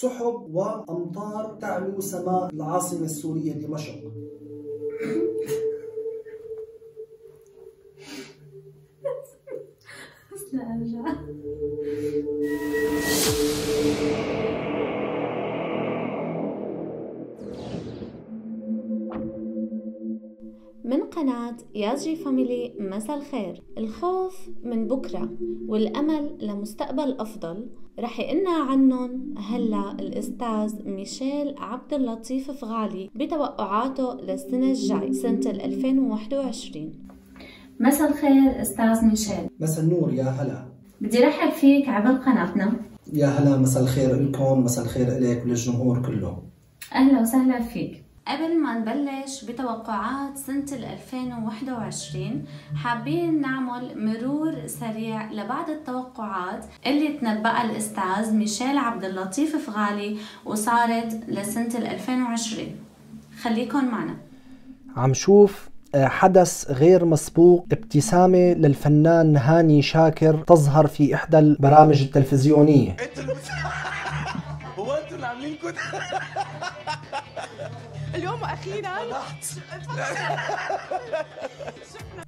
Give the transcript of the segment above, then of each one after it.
سحب وأمطار تعلو سماء العاصمة السورية دمشق. من قناة ياجي فاميلي مساء الخير. الخوف من بكرة والأمل لمستقبل أفضل رح يقلنا عنهم. هلا الأستاذ ميشيل عبد اللطيف فغالي بتوقعاته للسنة الجاي سنة 2021 مساء الخير أستاذ ميشيل. مساء النور يا هلا. بدي رحب فيك عبر قناتنا. يا هلا مساء الخير لكم مساء الخير إليك وللجمهور كله أهلا وسهلا فيك. قبل ما نبلش بتوقعات سنة 2021 حابين نعمل مرور سريع لبعض التوقعات اللي تنبأ الأستاذ ميشيل عبد اللطيف فغالي وصارت لسنة 2020 خليكن معنا. عم شوف حدث غير مسبوق. ابتسامة للفنان هاني شاكر تظهر في إحدى البرامج التلفزيونية. هو أنتوا اللي عاملين كده؟ اليوم وأخيرا.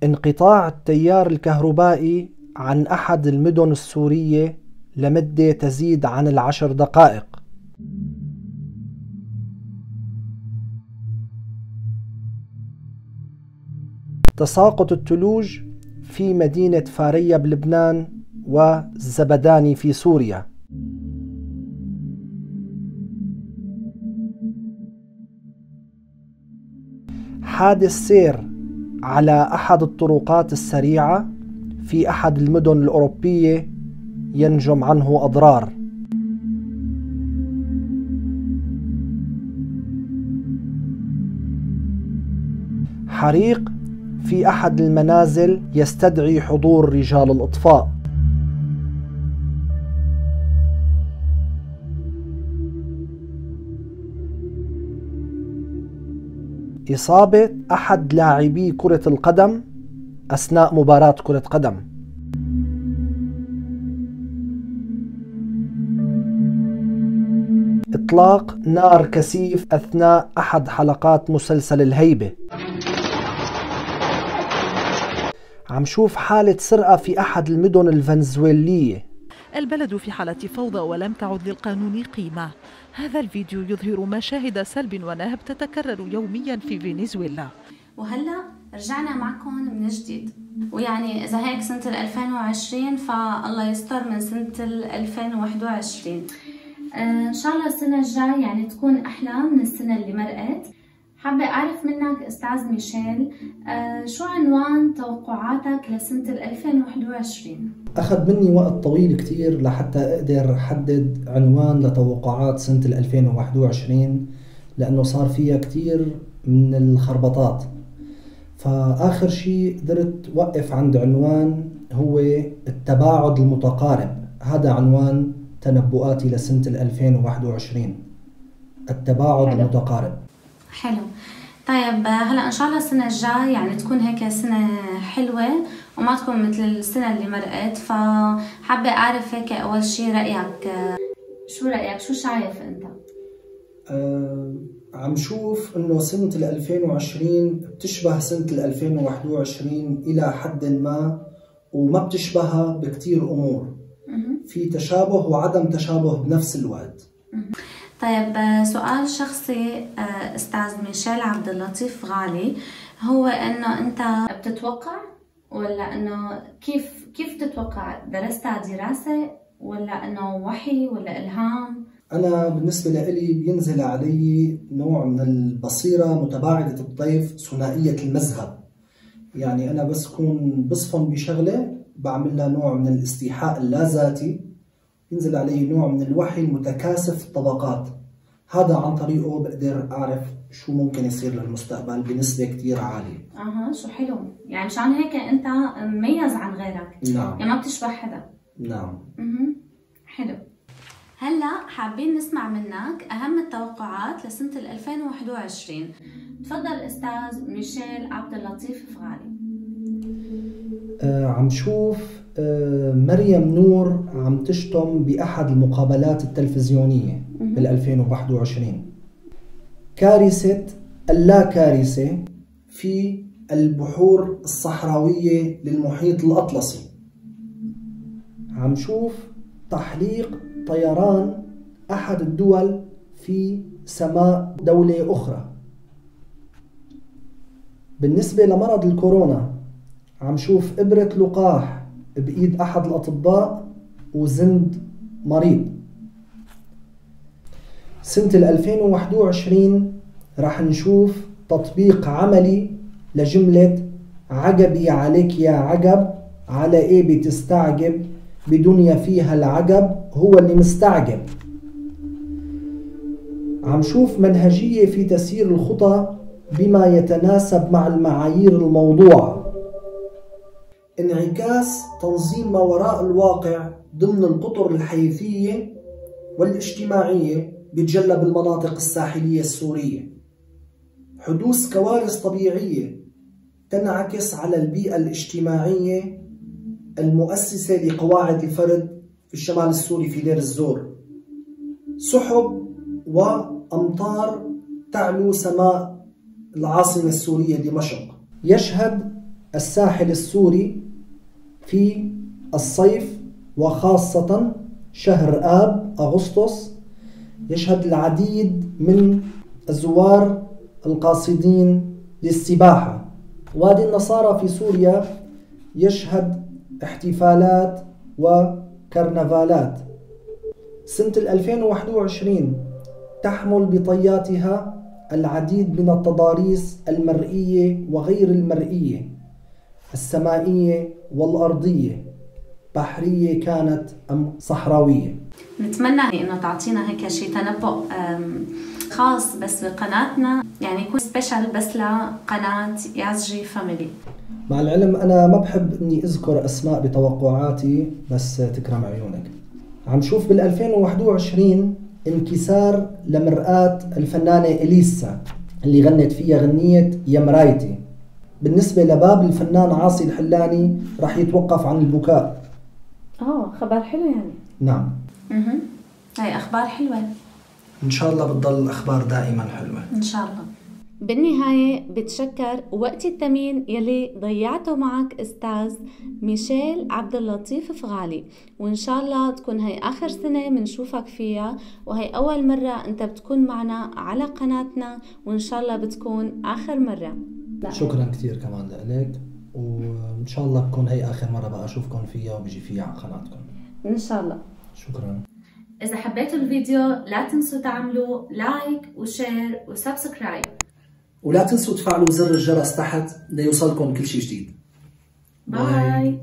انقطاع التيار الكهربائي عن أحد المدن السورية لمدة تزيد عن العشر دقائق. تساقط الثلوج في مدينة فارية بلبنان والزبداني في سوريا. حادث سير على أحد الطرقات السريعة في أحد المدن الأوروبية ينجم عنه أضرار. حريق في أحد المنازل يستدعي حضور رجال الإطفاء. إصابة أحد لاعبي كرة القدم أثناء مباراة كرة قدم. إطلاق نار كثيف أثناء أحد حلقات مسلسل الهيبة. عم شوف حالة سرقة في أحد المدن الفنزويلية. البلد في حالة فوضى ولم تعد للقانون قيمة. هذا الفيديو يظهر مشاهد سلب ونهب تتكرر يوميا في فنزويلا. وهلا رجعنا معكم من جديد. ويعني إذا هيك سنة 2020 فالله يستر من سنة 2021 آه إن شاء الله السنة الجاي يعني تكون أحلى من السنة اللي مرقت. حابة أعرف منك أستاذ ميشيل آه شو عنوان توقعاتك لسنة 2021 أخذ مني وقت طويل كتير لحتى أقدر أحدد عنوان لتوقعات سنة 2021 لأنه صار فيها كتير من الخربطات. فآخر شيء قدرت وقف عند عنوان هو التباعد المتقارب. هذا عنوان تنبؤاتي لسنة 2021 التباعد حلو. المتقارب. حلو. طيب هلا إن شاء الله السنة الجاي يعني تكون هيك سنة حلوة. وما تكون مثل السنة اللي مرقت فحابة أعرف هيك أول شيء رأيك. شو رأيك؟ شو شايف أنت؟ أه عم شوف إنه سنة ال 2020 بتشبه سنة ال 2021 إلى حد ما وما بتشبهها بكتير أمور. في تشابه وعدم تشابه بنفس الوقت. طيب سؤال شخصي أستاذ ميشيل عبد اللطيف غالي. هو إنه أنت بتتوقع؟ ولا إنه كيف كيف تتوقع؟ درستها دراسة ولا إنه وحي ولا إلهام؟ أنا بالنسبة لإلي بينزل علي نوع من البصيرة متباعدة الطيف ثنائية المذهب. يعني أنا بس كون بصفن بشغلة بعمل لها نوع من الاستيحاء اللاذاتي ينزل علي نوع من الوحي المتكاثف الطبقات هذا عن طريقه بقدر أعرف شو ممكن يصير للمستقبل بنسبة كتير عالية. أها شو حلو. يعني مشان هيك أنت مميز عن غيرك. نعم. يعني ما بتشبه حدا. نعم. مهم. حلو. هلأ حابين نسمع منك أهم التوقعات لسنة 2021 تفضل أستاذ ميشيل عبد اللطيف فغالي. آه، عم شوف آه، مريم نور عم تشتم بأحد المقابلات التلفزيونية. بال 2021 كارثة اللا كارثة في البحور الصحراوية للمحيط الأطلسي. عم شوف تحليق طيران أحد الدول في سماء دولة أخرى. بالنسبة لمرض الكورونا عم شوف إبرة لقاح بإيد أحد الأطباء وزند مريض. سنة 2021 راح نشوف تطبيق عملي لجملة عقبي عليك يا عقب على إيه بتستعجب؟ بدنيا فيها العقب هو اللي مستعجب. عم شوف منهجية في تسيير الخطى بما يتناسب مع المعايير الموضوعة انعكاس تنظيم ما وراء الواقع ضمن القطر الحيثية والاجتماعية. بتجلى بالمناطق الساحلية السورية. حدوث كوارث طبيعية تنعكس على البيئة الاجتماعية المؤسسة لقواعد الفرد في الشمال السوري في دير الزور. سحب وأمطار تعلو سماء العاصمة السورية دمشق. يشهد الساحل السوري في الصيف وخاصة شهر آب أغسطس يشهد العديد من الزوار القاصدين للسباحة. وادي النصارى في سوريا يشهد احتفالات وكرنفالات. سنة 2021 تحمل بطياتها العديد من التضاريس المرئية وغير المرئية السمائية والأرضية. بحرية كانت أم صحراوية. نتمنى إنه تعطينا هيك شيء تنبؤ خاص بس بقناتنا يعني يكون special بس لقناة يازجي فاميلي مع العلم أنا ما بحب إني أذكر أسماء بتوقعاتي بس تكرم عيونك. عم شوف بال 2021 انكسار لمرآة الفنانة إليسا اللي غنت فيها غنية يا مرايتي بالنسبة لباب الفنان عاصي الحلاني راح يتوقف عن البكاء. آه خبر حلو يعني. نعم. أها هاي أخبار حلوة. إن شاء الله بتضل الأخبار دائما حلوة. إن شاء الله. بالنهاية بتشكر وقت الثمين يلي ضيعته معك أستاذ ميشيل عبد اللطيف فغالي. وإن شاء الله تكون هاي آخر سنة بنشوفك فيها. وهي أول مرة أنت بتكون معنا على قناتنا. وإن شاء الله بتكون آخر مرة. شكرا كثير كمان لك وإن شاء الله بكون هي آخر مرة بقى أشوفكم فيها وبيجي فيها على قناتكم إن شاء الله. شكرا. إذا حبيتوا الفيديو لا تنسوا تعملوا like و share و subscribe. ولا تنسوا تفعلوا زر الجرس تحت ليوصلكم كل شيء جديد. باي.